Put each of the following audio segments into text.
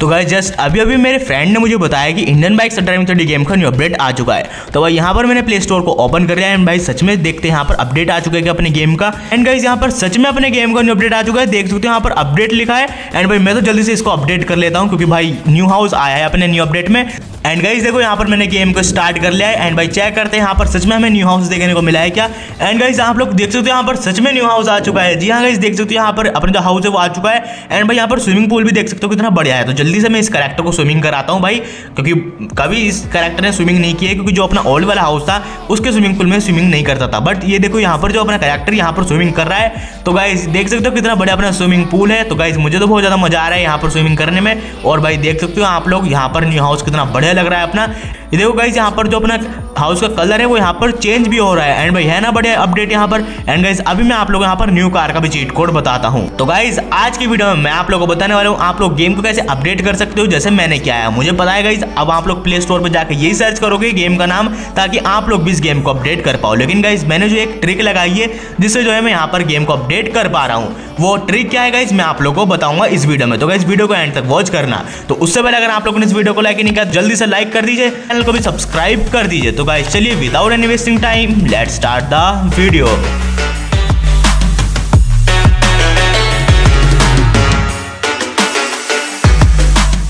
तो guy just अभी अभी मेरे फ्रेंड ने मुझे बताया कि Indian bike driving thirty game का न्यू अपडेट आ चुका है। तो भाई, यहाँ पर मैंने प्ले स्टोर को ओपन कर लिया एंड भाई, सच में देखते हैं यहाँ पर अपडेट आ चुका है कि अपने गेम का। एंड गाइज़ यहाँ पर सच में अपने गेम का न्यू अपडेट आ चुका है। देख सकते हैं यहाँ पर अपडेट लिखा है। एंड भाई, मैं तो जल्दी से इसको अपडेट कर लेता हूँ, क्योंकि भाई न्यू हाउस आया है अपने न्यू अपडेट में। एंड गाइज़ देखो, यहाँ पर मैंने गेम को स्टार्ट कर लिया है। एंड भाई चेक करते हैं यहाँ पर, सच में हमें न्यू हाउस देखने को मिला है क्या? एंड गाइस आप लोग देख सकते हो यहाँ पर, सच में न्यू हाउस आ चुका है। जी हाँ गाइस देख सकते हो यहाँ पर, अपने जो हाउस है, वो आ चुका है। एंड भाई, यहाँ पर स्विमिंग पूल भी देख सकते हो कितना बढ़िया है। तो जल्दी से मैं इस करेक्टर को स्विमिंग कराता हूँ भाई, क्योंकि कभी इस करेक्टर ने स्विमिंग नहीं की है, क्योंकि जो अपना ओल्ड वाला हाउस था, उसके स्विमिंग पूल में स्विमिंग नहीं करता था। बट ये देखो, यहाँ पर जो अपना करेक्टर यहाँ पर स्विमिंग कर रहा है तो गाइस देख सकते हो कितना बढ़िया अपना स्विमिंग पूल है। तो गाइज़ मुझे तो बहुत ज़्यादा मज़ा आ रहा है यहाँ पर स्विमिंग करने में। और भाई, देख सकते हो आप लोग, यहाँ पर न्यू हाउस कितना बढ़िया लग रहा है अपना। ये देखो गाइस यहाँ पर जो अपना हाउस का कलर है, वो यहाँ पर चेंज भी हो रहा है। एंड भाई, है ना बड़े अपडेट यहाँ पर? एंड गाइस अभी मैं आप लोगों यहाँ पर न्यू कार का भी चीट कोड बताता हूँ। तो गाइस आज की वीडियो में मैं आप लोगों को बताने वाला हूँ, आप लोग गेम को कैसे अपडेट कर सकते हो, जैसे मैंने किया है। मुझे पता है गाइस अब आप लोग प्ले स्टोर पर जाकर यही सर्च करोगे गेम का नाम, ताकि आप लोग भी इस गेम को अपडेट कर पाओ। लेकिन गाइस मैंने जो एक ट्रिक लगाई है, जिससे जो है मैं यहाँ पर गेम को अपडेट कर पा रहा हूँ, वो ट्रिक क्या है गाइस मैं आप लोग को बताऊँगा इस वीडियो में। तो गाइस वीडियो को एंड तक वॉच करना। तो उससे पहले अगर आप लोगों ने इस वीडियो को लाइक नहीं किया, जल्दी से लाइक कर दीजिए। चैनल को भी सब्सक्राइब कर दीजिए। तो गाइस चलिए without any wasting time let start the video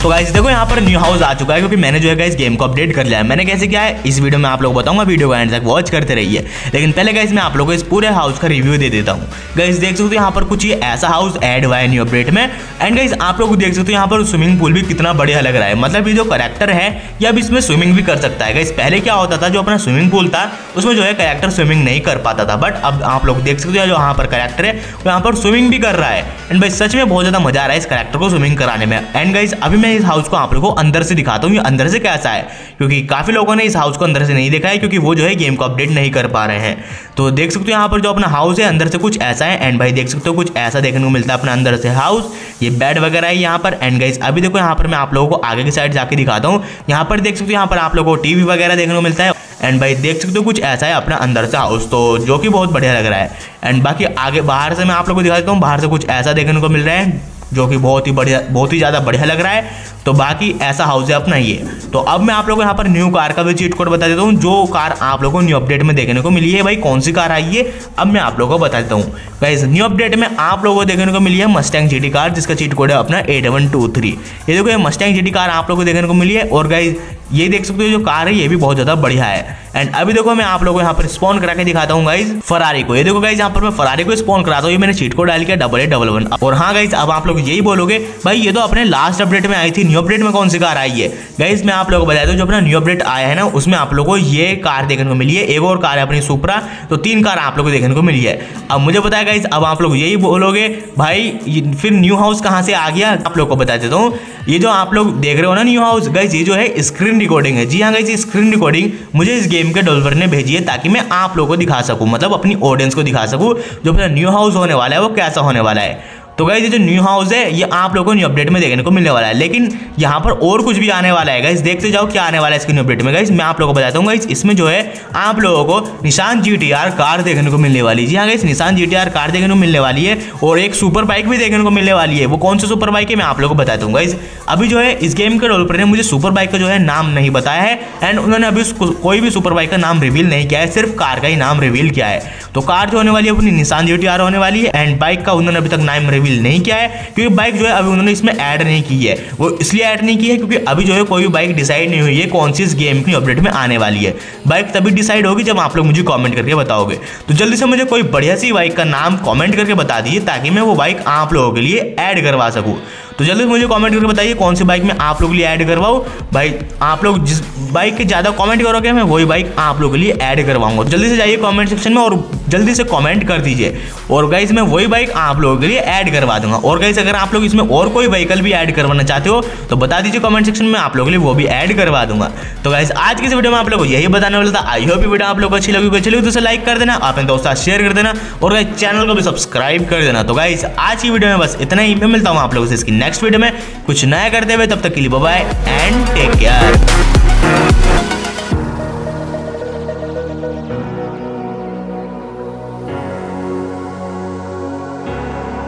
तो गाइस देखो यहाँ पर न्यू हाउस आ चुका है, क्योंकि मैंने जो है गाइस गेम को अपडेट कर लिया है। मैंने कैसे किया है? इस वीडियो में आप लोग बताऊँगा वीडियो को एंड तक वॉच करते रहिए। लेकिन पहले गाइस मैं आप लोगों को इस पूरे हाउस का रिव्यू दे देता हूँ। गाइस देख सकते हो यहाँ पर कुछ ऐसा हाउस ऐड हुआ है न्यू अपडेट में। एंड गाइस आप लोग देख सकते हो यहाँ पर स्विमिंग पूल भी कितना बढ़िया लग रहा है। मतलब ये जो करेक्टर है, ये अब इसमें स्विमिंग भी कर सकता है। गाइस पहले क्या होता था, जो अपना स्विमिंग पूल था, उसमें जो है करेक्टर स्विमिंग नहीं कर पाता था। बट अब आप लोग देख सकते हो जो यहाँ पर करेक्टर है, वो यहाँ पर स्विमिंग भी कर रहा है। एंड भाई, सच में बहुत ज़्यादा मज़ा आ रहा है इस करेक्टर को स्विमिंग कराने में। एंड गाइस अभी मैं इस हाउस को आप लोग को अंदर से दिखाता हूँ, ये अंदर से कैसा है? क्योंकि काफ़ी लोगों ने इस हाउस को अंदर से नहीं देखा है, क्योंकि वो जो है गेम को अपडेट नहीं कर पा रहे हैं। तो देख सकते हो यहाँ पर जो अपना हाउस है, अंदर से कुछ ऐसा है। एंड भाई देख सकते हो कुछ ऐसा देखने को मिलता है अपना अंदर से हाउस ये बेड वगैरह है यहाँ पर। एंड गाइस अभी देखो यहाँ पर मैं आप लोगों को आगे की साइड जाके दिखाता हूँ। यहाँ पर देख सकते हो यहाँ पर आप लोगों को टीवी वगैरह देखने को मिलता है। एंड भाई देख सकते हो कुछ ऐसा है अपना अंदर से हाउस तो जो कि बहुत बढ़िया लग रहा है। एंड बाकी आगे बाहर से मैं आप लोगों को दिखा देता हूँ, बाहर से कुछ ऐसा देखने को मिल रहा है। जो कि बहुत ही बढ़िया, बहुत ही ज़्यादा बढ़िया लग रहा है। तो बाकी ऐसा हाउस है अपना ये। तो अब मैं आप लोगों को यहाँ पर न्यू कार का भी चीट कोड बता देता हूँ। जो कार आप लोगों को न्यू अपडेट में देखने को मिली है भाई, कौन सी कार आई है, अब मैं आप लोगों को बता देता हूँ। गाइज़ न्यू अपडेट में आप लोगों को देखने को मिली है मस्टैंग जीटी कार जिसका चीट कोड है अपना एट वन टू थ्री ये देखो, ये मस्टैंग जीटी कार आप लोगों को देखने को मिली है। और गाइज़ ये देख सकते हो, जो कार है, ये भी बहुत ज़्यादा बढ़िया है। एंड अभी देखो मैं आप लोगों को यहाँ पर स्पॉन करा के दिखाता हूँ गाइज़ फरारी को। ये देखो गाइज़ यहाँ पर मैं फरारी को स्पॉन कराता हूँ। ये मैंने चीट कोड डाल किया डबल एट डबल वन और हाँ गाइज़ अब आप लोग यही बोलोगे, भाई, ये तो अपने लास्ट अपडेट में आई थी। न्यू अपडेट में कौन सी कार आई है? गाइज़ मैं आप लोगों को बता दूँ, जो अपना न्यू अपडेट आया है ना, उसमें आप लोगों को ये कार देखने को मिली है। एक और कार है अपनी सुपरा तो तीन कार आप लोग को देखने को मिली है। अब मुझे है गाइज़ अब आप लोग यही बोलोगे, भाई फिर न्यू हाउस कहाँ से आ गया? आप लोग को बता देता हूँ। ये जो आप लोग देख रहे हो ना न्यू हाउस गाइज़ ये जो है स्क्रीन रिकॉर्डिंग है। जी हाँ गाइज़ स्क्रीन रिकॉर्डिंग मुझे इस गेम के डेवलपर ने भेजी है ताकि मैं आप लोगों को दिखा सकूँ मतलब अपनी ऑडियंस को दिखा सकूँ, जो अपना न्यू हाउस होने वाला है, वो कैसा होने वाला है। तो गाइज़ ये जो न्यू हाउस है, ये आप लोगों को न्यू अपडेट में देखने को मिलने वाला है। लेकिन यहाँ पर और कुछ भी आने वाला है गाइज़ देखते जाओ क्या आने वाला है इसके न्यू अपडेट में। गाइज़ मैं आप लोगों को बताता हूँ गाइज़ इसमें जो है, आप लोगों को निशान जी कार देखने को मिलने वाली है। जी हाँ गाइज़ निशान जी कार देखने को मिलने वाली है और एक सुपर बाइक भी देखने को मिलने वाली है। वो कौन सी सुपर बाइक है, मैं आप लोगों को बताता हूँ गाइज़ अभी जो है, इस गेम के डेवलपर ने मुझे सुपर बाइक का जो है, नाम नहीं बताया है एंड उन्होंने अभी कोई भी सुपर बाइक का नाम रिवील नहीं किया है, सिर्फ़ कार का ही नाम रिवील किया है। तो कार जो होने वाली है अपनी निशान जी होने वाली है एंड बाइक का उन्होंने अभी तक नाम रिवील नहीं किया है, क्योंकि बाइक जो है अभी उन्होंने इसमें ऐड नहीं की है। वो इसलिए ऐड नहीं की है क्योंकि अभी जो है कोई भी बाइक डिसाइड नहीं हुई है कौन सी इस गेम की अपडेट में आने वाली है। बाइक तभी डिसाइड होगी जब आप लोग मुझे कॉमेंट करके बताओगे। तो जल्दी से मुझे कोई बढ़िया सी बाइक का नाम कॉमेंट करके बता दीजिए, ताकि मैं वो बाइक आप लोगों के लिए ऐड करवा सकूँ। तो जल्दी से मुझे कमेंट करके बताइए कौन सी बाइक में आप लोग के लिए ऐड करवाऊँ। भाई आप लोग जिस बाइक के ज़्यादा कमेंट करोगे, मैं वही बाइक आप लोग के लिए ऐड करवाऊँगा। जल्दी से जाइए कमेंट सेक्शन में और जल्दी से कमेंट कर दीजिए। और गाइस मैं वही बाइक आप लोगों के लिए ऐड करवा दूँगा। और गाइस अगर आप लोग इसमें और कोई व्हीकल भी ऐड करवाना चाहते हो तो बता दीजिए कमेंट सेक्शन में, आप लोगों के लिए वो भी ऐड करवा दूँगा। तो गाइस आज की इस वीडियो में आप लोग को यही बताने वाला था। आई होप वीडियो आप लोग को अच्छी लगी अच्छी लगी तो उसे लाइक कर देना, अपने दोस्तों शेयर कर देना, और गाइस चैनल को भी सब्सक्राइब कर देना। तो गाइस आज की वीडियो में बस इतना ही। मैं मिलता हूँ आप लोगों से इसकी नेक्स्ट वीडियो में। कुछ नया करते हुए, तब तक के लिए बाय एंड टेक केयर